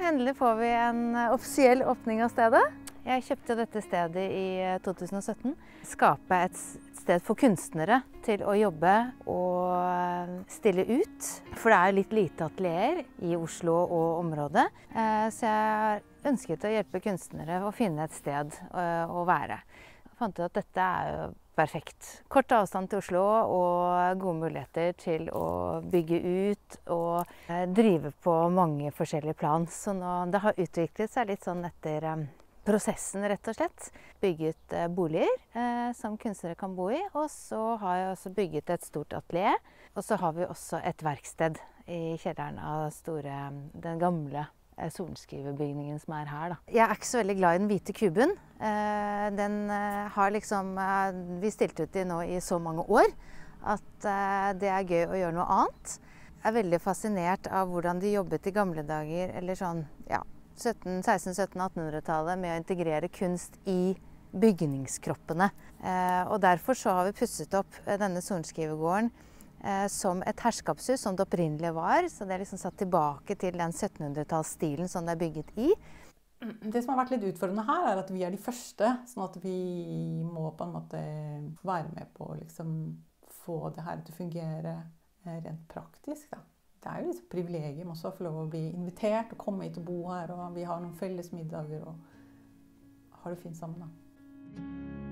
Endelig får vi en offisiell åpning av stedet. Jeg kjøpte dette stedet i 2017. Skape et sted for kunstnere til å jobbe og stille ut. For det er litt lite atelier i Oslo og området. Eh, så jeg ønsket å hjelpe kunstnere å finne et sted eh, å være. Fant ut at dette er perfekt. Kort avstand til Oslo og gode muligheter til å bygge ut og eh, drive på mange forskjellige plan. Så nå, det har utviklet seg litt sånn etter prosessen, rett og slett. Bygget eh, boliger eh, som kunstnere kan bo i. Og så har jeg også bygget et stort atelier. Og så har vi også et verksted i kjelleren av store, den gamle eh, sorenskriverbygningen som er her. Da. Jeg er ikke så veldig glad i den hvite kuben. Eh, den eh, har liksom eh, Vi stilte ut i nå i så mange år at det er gøy å gjøre noe annet. Jeg er veldig fascinert av hvordan de jobbet i gamle dager, eller sånn, ja, 1600-1700-1800-tallet med å integrere kunst i bygningskroppene. Eh, og Derfor så har vi pusset opp eh, denne sorenskrivergården eh, som et herskapshus, som det opprinnelig var. Så det er liksom satt tilbake til den 1700-tallsstilen som det er bygget i. Det som har vært litt utfordrende her, er at vi er de første. Sånn at vi må på en måte være med på å liksom få det her til å fungere rent praktisk. da det er jo et privilegium også å få lov å bli invitert og komme hit og bo her. Og vi har noen felles middager og har det fint sammen, da.